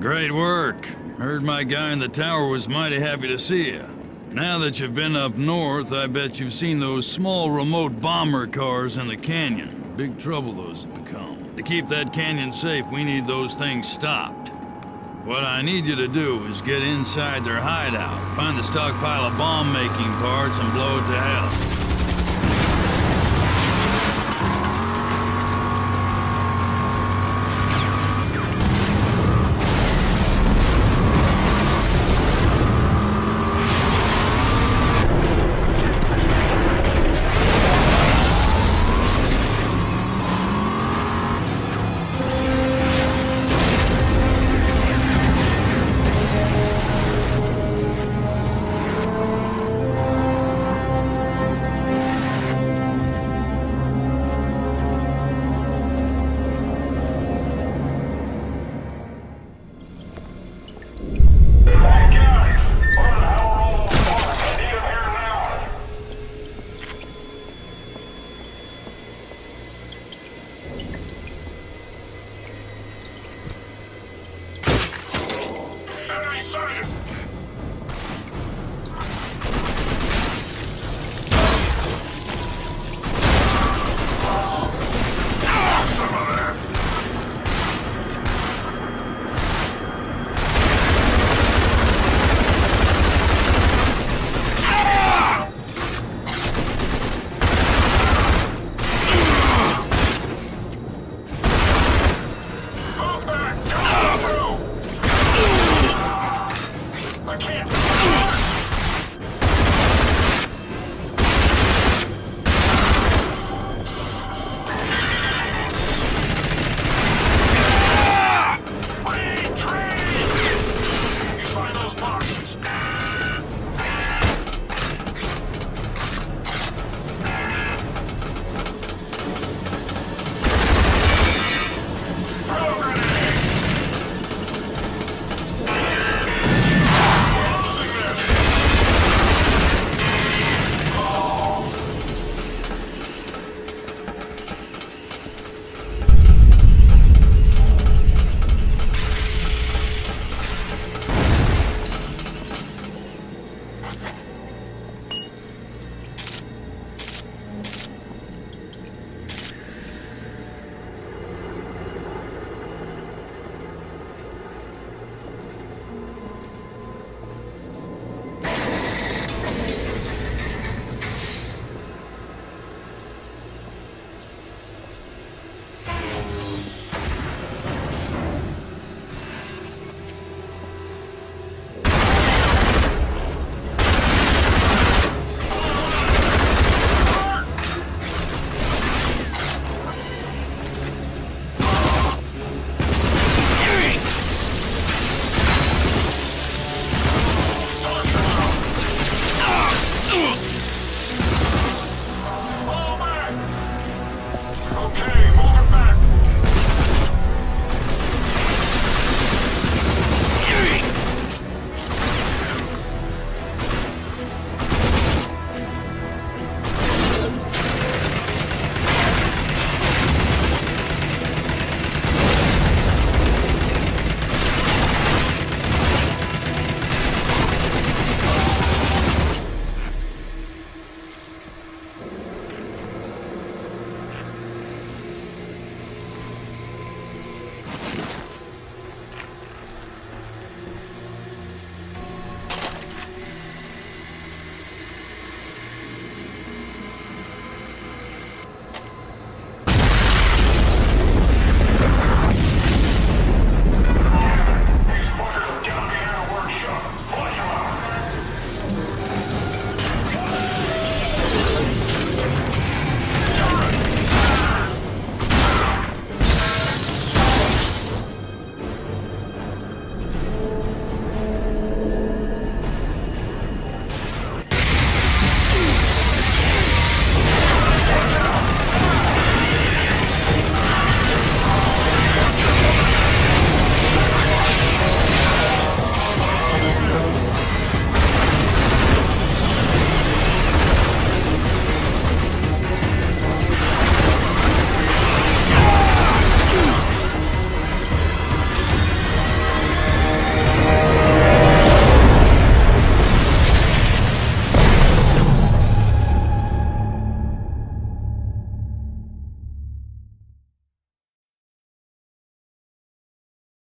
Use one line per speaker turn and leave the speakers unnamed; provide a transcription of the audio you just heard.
Great work. Heard my guy in the tower was mighty happy to see you. Now that you've been up north, I bet you've seen those small remote bomber cars in the canyon. Big trouble those have become. To keep that canyon safe, we need those things stopped. What I need you to do is get inside their hideout, find the stockpile of bomb-making parts, and blow it to hell.